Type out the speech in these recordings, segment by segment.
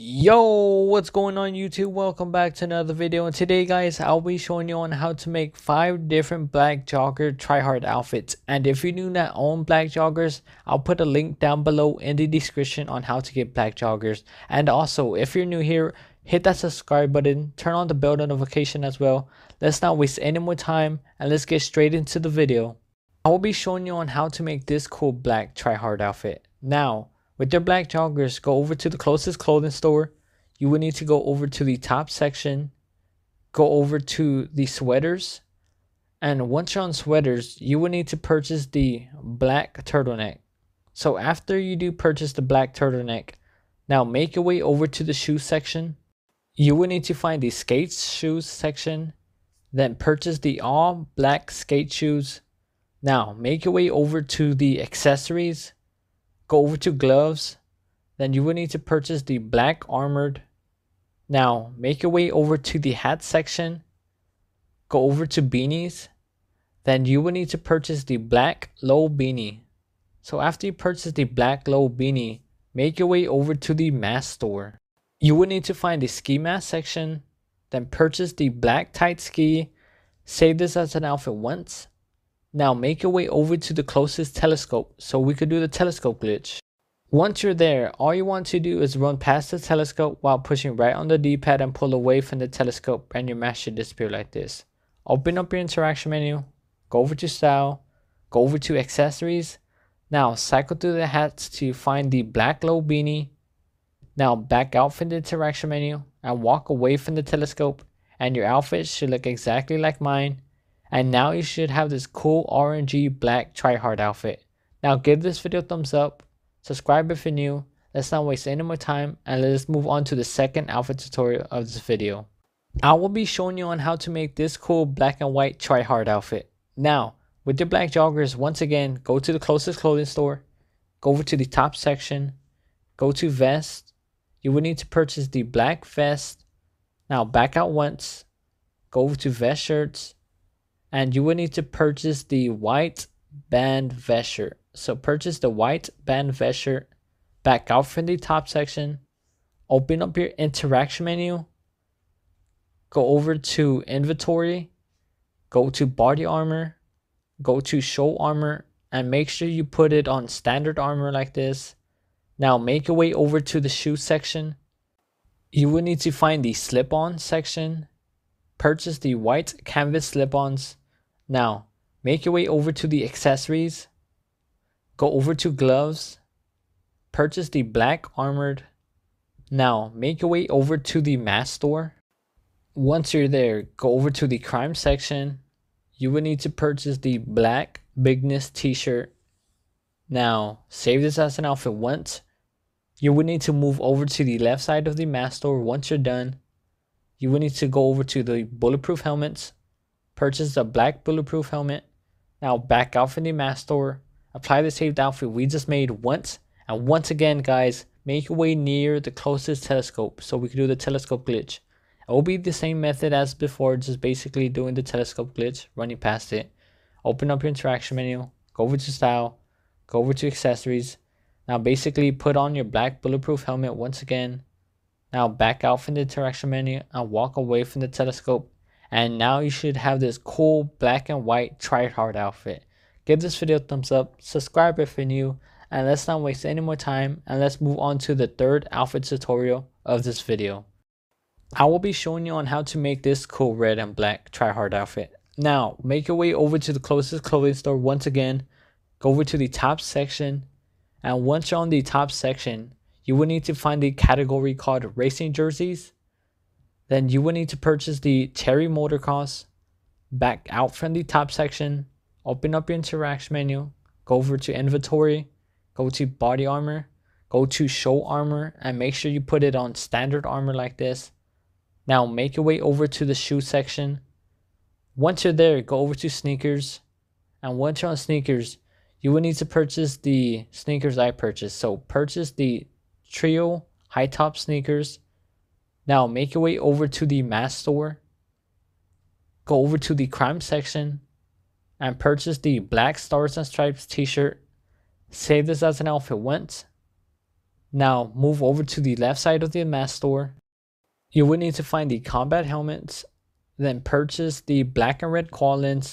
Yo, what's going on YouTube? Welcome back to another video and today guys, I'll be showing you on how to make 5 different black jogger tryhard outfits. And if you do not own black joggers, I'll put a link down below in the description on how to get black joggers. And also, if you're new here, hit that subscribe button, turn on the bell notification as well. Let's not waste any more time and let's get straight into the video. I will be showing you on how to make this cool black tryhard outfit. Now, with your black joggers, go over to the closest clothing store. You will need to go over to the top section, go over to the sweaters, and once you're on sweaters, you will need to purchase the black turtleneck. So after you do purchase the black turtleneck, now make your way over to the shoe section. You will need to find the skates shoes section, then purchase the all black skate shoes. Now make your way over to the accessories go over to gloves. Then you will need to purchase the black armored. Now make your way over to the hat section. Go over to beanies. Then you will need to purchase the black low beanie. So after you purchase the black low beanie, make your way over to the mask store. You will need to find the ski mask section, then purchase the black tight ski, save this as an outfit once, now make your way over to the closest telescope so we could do the telescope glitch. Once you're there, all you want to do is run past the telescope while pushing right on the D-pad and pull away from the telescope and your mask should disappear like this. Open up your interaction menu, go over to style, go over to accessories. Now cycle through the hats to find the black low beanie. Now back out from the interaction menu and walk away from the telescope and your outfit should look exactly like mine and now you should have this cool orangey black tryhard outfit. Now give this video a thumbs up, subscribe if you're new, let's not waste any more time and let's move on to the second outfit tutorial of this video. I will be showing you on how to make this cool black and white tryhard outfit. Now, with your black joggers, once again, go to the closest clothing store, go over to the top section, go to vest, you will need to purchase the black vest. Now back out once, go over to vest shirts, and you will need to purchase the white band vest shirt. So purchase the white band vest shirt, back out from the top section, open up your interaction menu, go over to inventory, go to body armor, go to show armor, and make sure you put it on standard armor like this. Now make your way over to the shoe section. You will need to find the slip-on section, purchase the white canvas slip-ons, now, make your way over to the accessories, go over to gloves, purchase the black armored. Now, make your way over to the mask store. Once you're there, go over to the crime section. You will need to purchase the black bigness t-shirt. Now, save this as an outfit once. You will need to move over to the left side of the mask store once you're done. You will need to go over to the bulletproof helmets Purchase the black bulletproof helmet. Now back out from the mask store. Apply the saved outfit we just made once. And once again, guys, make your way near the closest telescope so we can do the telescope glitch. It will be the same method as before, just basically doing the telescope glitch, running past it. Open up your interaction menu, go over to style, go over to accessories. Now basically put on your black bulletproof helmet once again. Now back out from the interaction menu and walk away from the telescope and now you should have this cool black and white tryhard outfit. Give this video a thumbs up, subscribe if you're new, and let's not waste any more time and let's move on to the third outfit tutorial of this video. I will be showing you on how to make this cool red and black tryhard outfit. Now, make your way over to the closest clothing store once again, go over to the top section, and once you're on the top section, you will need to find the category called racing jerseys then you will need to purchase the Terry Motocross, back out from the top section, open up your interaction menu, go over to inventory, go to body armor, go to show armor, and make sure you put it on standard armor like this. Now make your way over to the shoe section. Once you're there, go over to sneakers. And once you're on sneakers, you will need to purchase the sneakers I purchased. So purchase the Trio high top sneakers now make your way over to the mask store. Go over to the crime section and purchase the black stars and stripes t-shirt. Save this as an outfit once. Now move over to the left side of the mask store. You would need to find the combat helmets, then purchase the black and red quad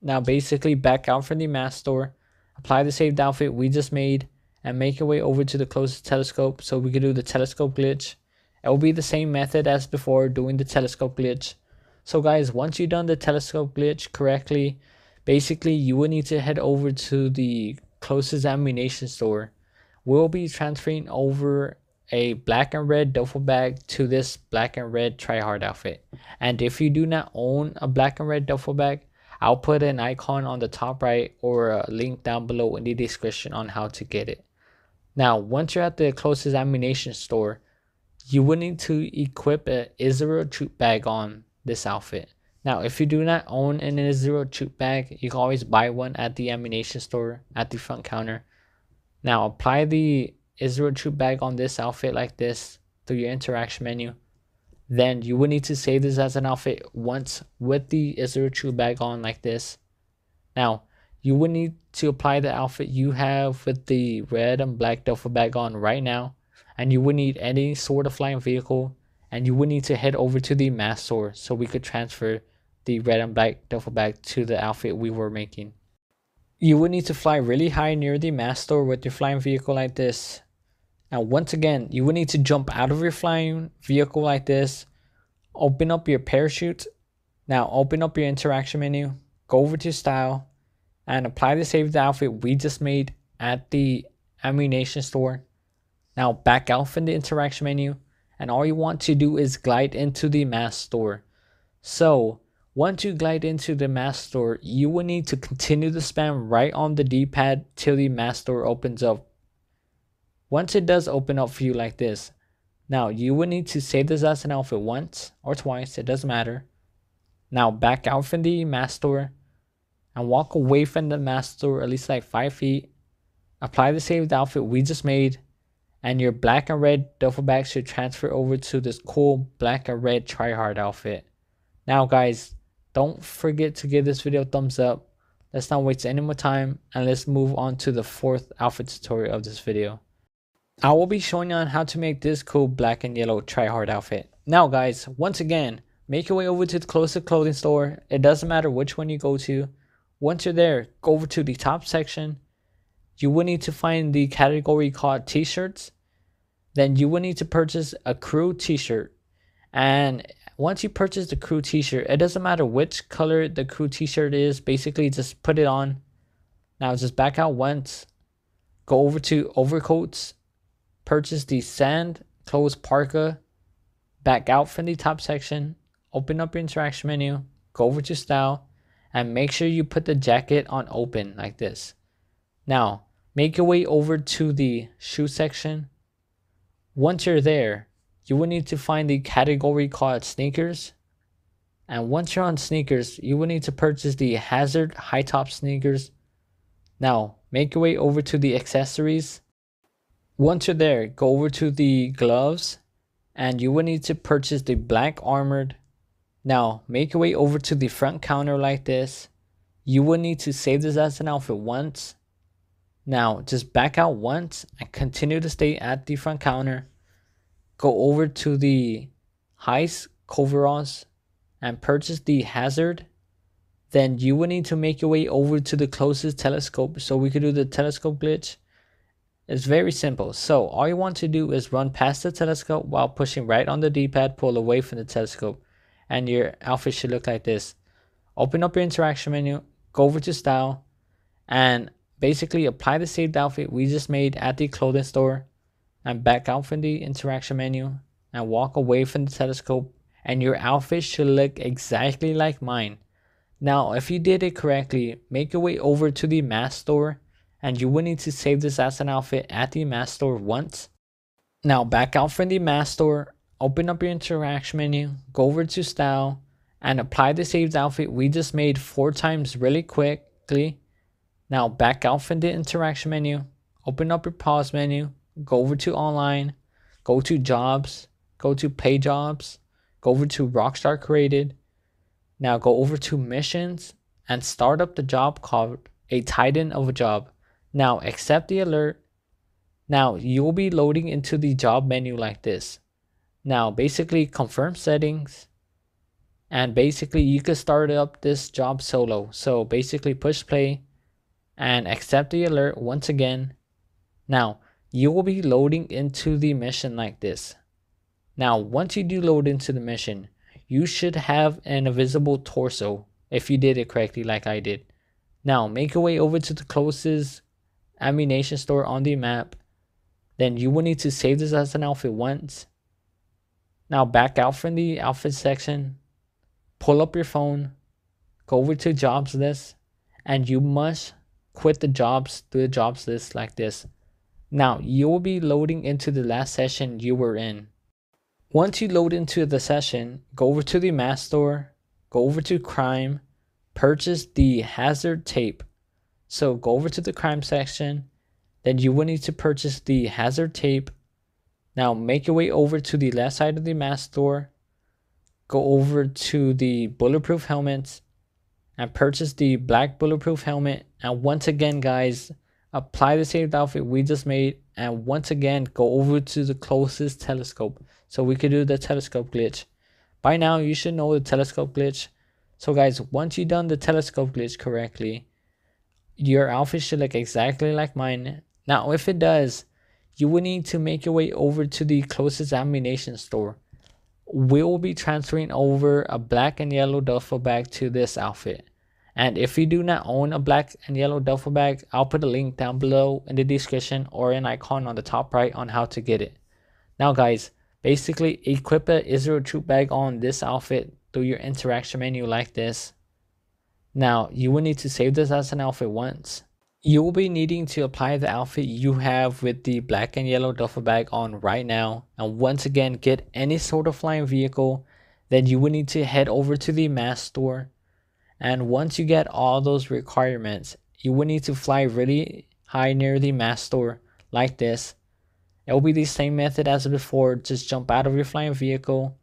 Now basically back out from the mask store, apply the saved outfit we just made, and make your way over to the closest telescope so we can do the telescope glitch. It will be the same method as before doing the telescope glitch. So guys, once you've done the telescope glitch correctly, basically you will need to head over to the closest ammunition store. We'll be transferring over a black and red duffel bag to this black and red tryhard outfit. And if you do not own a black and red duffel bag, I'll put an icon on the top right or a link down below in the description on how to get it. Now, once you're at the closest ammunition store, you will need to equip a Israel troop bag on this outfit. Now, if you do not own an Israel troop bag, you can always buy one at the ammunition store at the front counter. Now, apply the Israel troop bag on this outfit like this through your interaction menu. Then you would need to save this as an outfit once with the Israel troop bag on like this. Now, you would need to apply the outfit you have with the red and black duffel bag on right now and you would need any sort of flying vehicle and you would need to head over to the mask store so we could transfer the red and black duffel bag to the outfit we were making. You would need to fly really high near the mask store with your flying vehicle like this. Now once again, you would need to jump out of your flying vehicle like this, open up your parachute, now open up your interaction menu, go over to style, and apply the saved outfit we just made at the ammunition store. Now back out from the interaction menu and all you want to do is glide into the mask store. So once you glide into the mask store, you will need to continue to spam right on the D-pad till the mask store opens up. Once it does open up for you like this, now you will need to save this as an outfit once or twice, it doesn't matter. Now back out from the mask store and walk away from the mask store at least like 5 feet. Apply the saved outfit we just made and your black and red duffel bag should transfer over to this cool black and red tryhard outfit. Now guys, don't forget to give this video a thumbs up. Let's not waste any more time and let's move on to the fourth outfit tutorial of this video. I will be showing you on how to make this cool black and yellow tryhard outfit. Now guys, once again, make your way over to the closest clothing store. It doesn't matter which one you go to. Once you're there, go over to the top section you will need to find the category called t-shirts then you will need to purchase a crew t-shirt. And once you purchase the crew t-shirt it doesn't matter which color the crew t-shirt is basically just put it on. Now just back out once go over to overcoats purchase the sand clothes parka back out from the top section open up your interaction menu go over to style and make sure you put the jacket on open like this now, make your way over to the shoe section. Once you're there, you will need to find the category called sneakers. And once you're on sneakers, you will need to purchase the Hazard high top sneakers. Now, make your way over to the accessories. Once you're there, go over to the gloves and you will need to purchase the black armored. Now, make your way over to the front counter like this. You will need to save this as an outfit once now just back out once and continue to stay at the front counter. Go over to the heist coveralls and purchase the hazard. Then you will need to make your way over to the closest telescope so we could do the telescope glitch. It's very simple. So all you want to do is run past the telescope while pushing right on the D-pad, pull away from the telescope. And your outfit should look like this. Open up your interaction menu, go over to style, and Basically, apply the saved outfit we just made at the clothing store and back out from the interaction menu and walk away from the telescope and your outfit should look exactly like mine. Now, if you did it correctly, make your way over to the mask store and you will need to save this as an outfit at the mask store once. Now, back out from the mask store, open up your interaction menu, go over to style, and apply the saved outfit we just made four times really quickly now back out from the interaction menu, open up your pause menu, go over to online, go to jobs, go to pay jobs, go over to Rockstar created. Now go over to missions and start up the job called a titan of a job. Now accept the alert Now you will be loading into the job menu like this. Now basically confirm settings and basically you can start up this job solo. So basically push play and accept the alert once again. Now you will be loading into the mission like this. Now once you do load into the mission, you should have an invisible torso if you did it correctly like I did. Now make your way over to the closest ammunition store on the map. Then you will need to save this as an outfit once. Now back out from the outfit section. Pull up your phone. Go over to jobs list. And you must quit the jobs do the jobs list like this. Now you will be loading into the last session you were in. Once you load into the session, go over to the mask store, go over to crime, purchase the hazard tape. So go over to the crime section, then you will need to purchase the hazard tape. Now make your way over to the left side of the mask store, go over to the bulletproof helmets and purchase the black bulletproof helmet. And once again, guys, apply the saved outfit we just made and once again go over to the closest telescope so we could do the telescope glitch. By now you should know the telescope glitch. So guys once you've done the telescope glitch correctly your outfit should look exactly like mine. Now if it does you will need to make your way over to the closest ammunition store we will be transferring over a black and yellow duffel bag to this outfit and if you do not own a black and yellow duffel bag, I'll put a link down below in the description or an icon on the top right on how to get it. Now guys, basically equip a Israel troop bag on this outfit through your interaction menu like this. Now you will need to save this as an outfit once. You will be needing to apply the outfit you have with the black and yellow duffel bag on right now. And once again, get any sort of flying vehicle. Then you will need to head over to the mass store and once you get all those requirements, you will need to fly really high near the mass store like this. It will be the same method as before. Just jump out of your flying vehicle,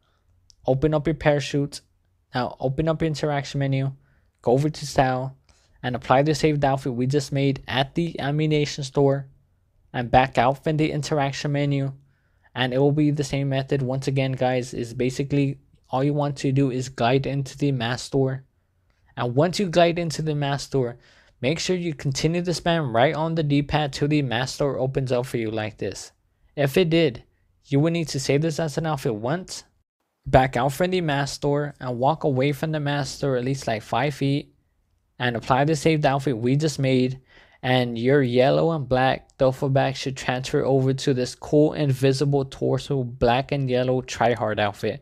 open up your parachute. Now open up your interaction menu, go over to style, and apply the saved outfit we just made at the ammunition store and back out from the interaction menu. And it will be the same method. Once again guys is basically all you want to do is glide into the mask store. And once you glide into the mask store, make sure you continue to spam right on the D-pad till the mask store opens up for you like this. If it did, you would need to save this as an outfit once, back out from the mask store and walk away from the mask store at least like 5 feet and apply the saved outfit we just made and your yellow and black duffel bag should transfer over to this cool invisible torso black and yellow tryhard outfit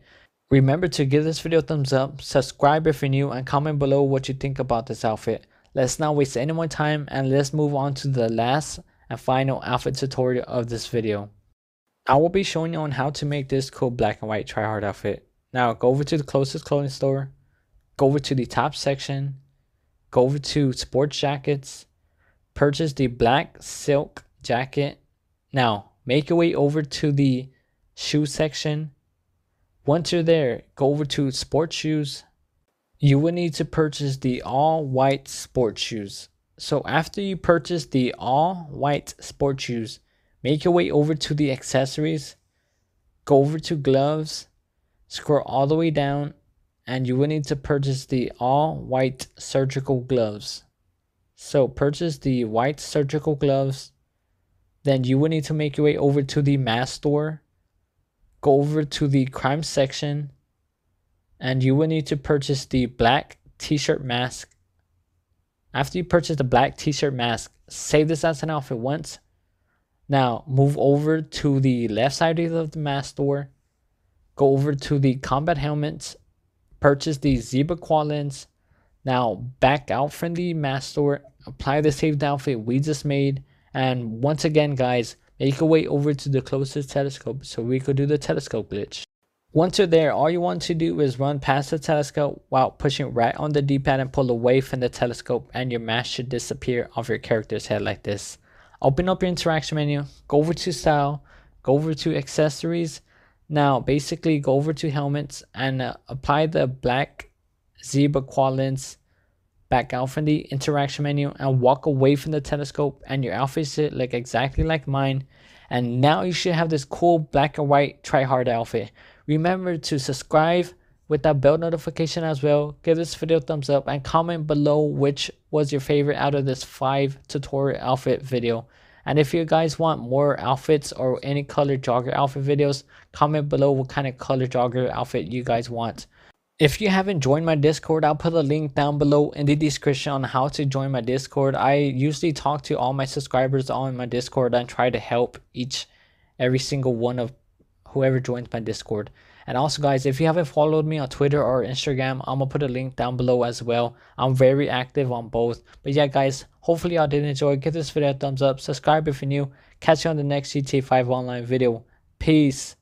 Remember to give this video a thumbs up, subscribe if you're new, and comment below what you think about this outfit. Let's not waste any more time and let's move on to the last and final outfit tutorial of this video. I will be showing you on how to make this cool black and white tryhard outfit. Now go over to the closest clothing store, go over to the top section, go over to sports jackets, purchase the black silk jacket. Now make your way over to the shoe section once you're there, go over to sports shoes. You will need to purchase the all white sports shoes. So after you purchase the all white sports shoes, make your way over to the accessories, go over to gloves, scroll all the way down, and you will need to purchase the all white surgical gloves. So purchase the white surgical gloves. Then you will need to make your way over to the mask store go over to the crime section and you will need to purchase the black t-shirt mask. After you purchase the black t-shirt mask, save this as an outfit once. Now move over to the left side of the mask store. Go over to the combat helmets. Purchase the zebra quad lens. Now back out from the mask store. Apply the saved outfit we just made. And once again guys, Make your way over to the closest telescope so we could do the telescope glitch. Once you're there, all you want to do is run past the telescope while pushing right on the D-pad and pull away from the telescope and your mask should disappear off your character's head like this. Open up your interaction menu, go over to style, go over to accessories. Now basically go over to helmets and uh, apply the black zebra quad lens back out from the interaction menu and walk away from the telescope and your outfit should look exactly like mine And now you should have this cool black and white try hard outfit. Remember to subscribe with that bell notification as well. Give this video a thumbs up and comment below which was your favorite out of this 5 tutorial outfit video. And if you guys want more outfits or any color jogger outfit videos, comment below what kind of color jogger outfit you guys want. If you haven't joined my Discord, I'll put a link down below in the description on how to join my Discord. I usually talk to all my subscribers on my Discord and try to help each every single one of whoever joins my Discord. And also guys, if you haven't followed me on Twitter or Instagram, I'm gonna put a link down below as well. I'm very active on both. But yeah guys, hopefully y'all did enjoy. Give this video a thumbs up, subscribe if you're new. Catch you on the next GTA 5 online video. Peace.